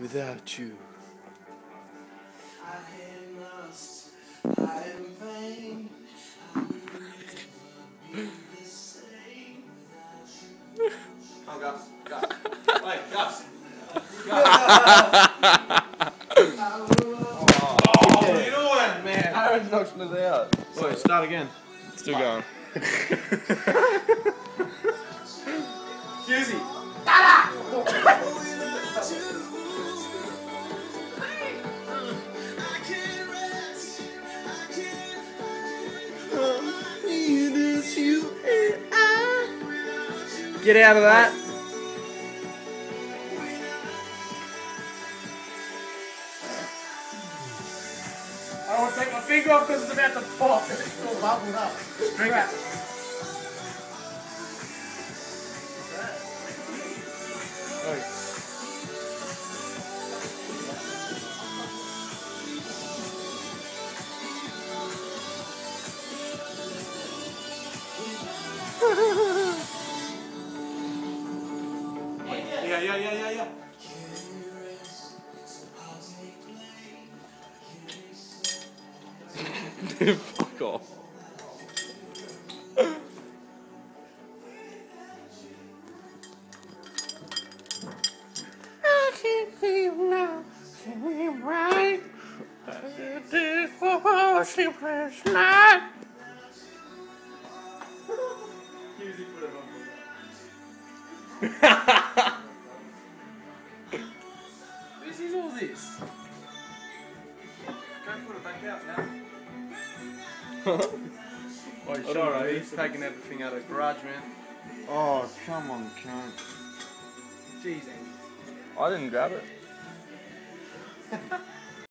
without you. Oh, Gus. Gus. Wait, Gus. What are you doing, man? Aaron's knocking us out. Wait, start again. Still going. Husey. Get out of that. I don't take my finger off because it's about to pop. It's all bubbled up. Drink it. Yeah, yeah, yeah, yeah, yeah. Fuck off. I can't leave now. Leave right. I did for a sleepless night. This is all this. Go put it back out now. oh, you sure, right? He's taking everything out of the garage, man. Oh, come on, cunt. Jeez, Andy. I didn't grab it.